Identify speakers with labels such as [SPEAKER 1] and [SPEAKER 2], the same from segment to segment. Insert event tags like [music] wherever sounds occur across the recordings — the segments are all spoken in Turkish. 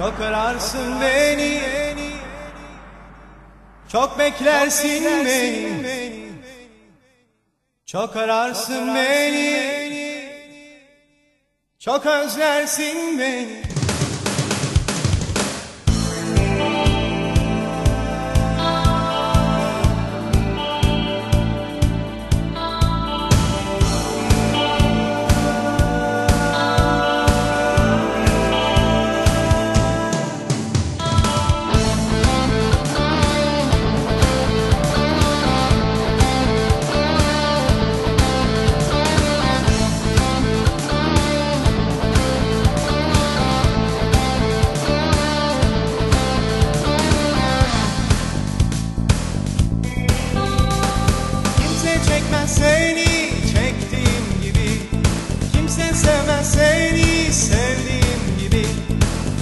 [SPEAKER 1] Çok ararsın beni. Çok beklersin beni. Çok ararsın beni. Çok özlersin beni Seni çektiğim gibi. Kimse sevmez seni sevdiğim gibi.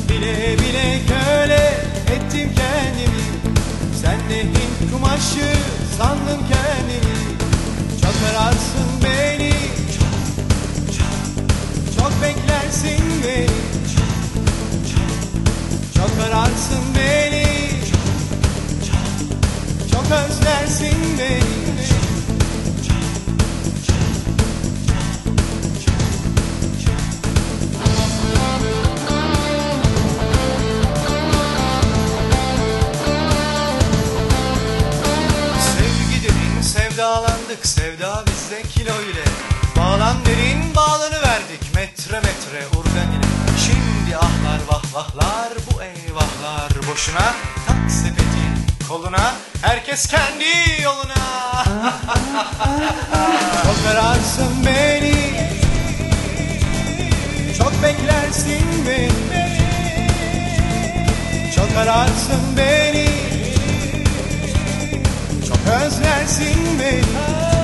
[SPEAKER 1] Bile bile köle ettim kendimi. Sen de Hint kumaşı sandın kendini Çok ararsın beni. Çok çok Çok beklersin beni. Çok çok Çok beni. Çok özlersin beni sevdalandık sevda bizde kilo ile. Bağlan derin bağlanı verdik. Metre metre urgan ile Şimdi ahlar vahvahlar bu eyvahlar boşuna. Tak sepeti koluna herkes kendi yoluna. [laughs] Çok ararsın beni. Çok beklersin beni. Çok ararsın beni özlersin beni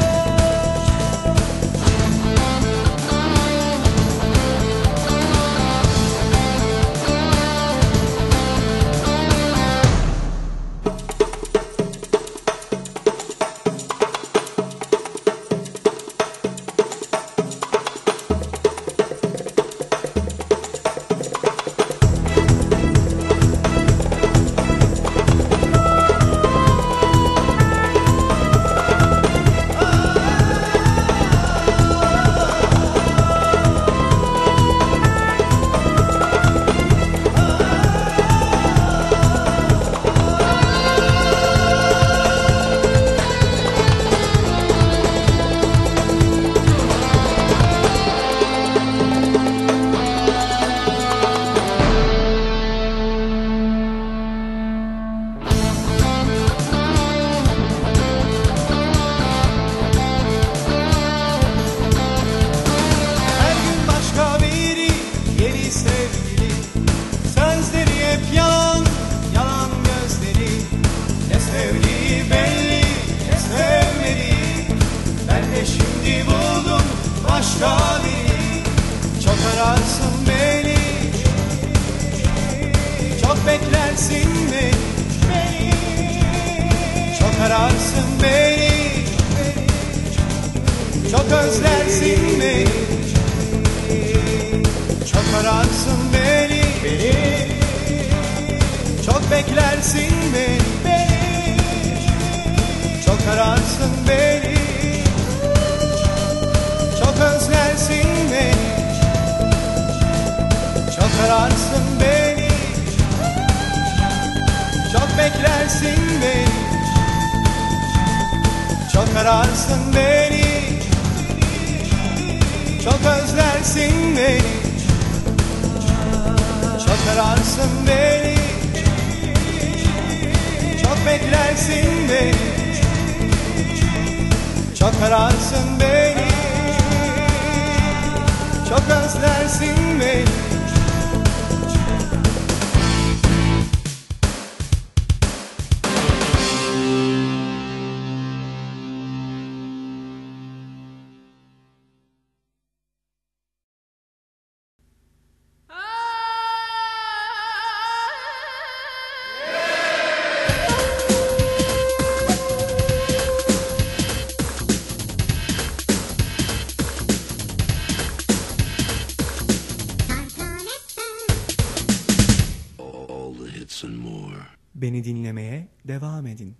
[SPEAKER 1] biri Çok ararsın beni. Çok beklersin beni. Çok ararsın beni. Çok özlersin beni. Çok ararsın beni. Çok beklersin beni. Çok ararsın beni ararsın beni. Çok beklersin beni. Çok ararsın beni. Çok özlersin beni. Çok ararsın beni. Çok beklersin beni. Çok ararsın beni. Çok özlersin beni Beni dinlemeye devam edin.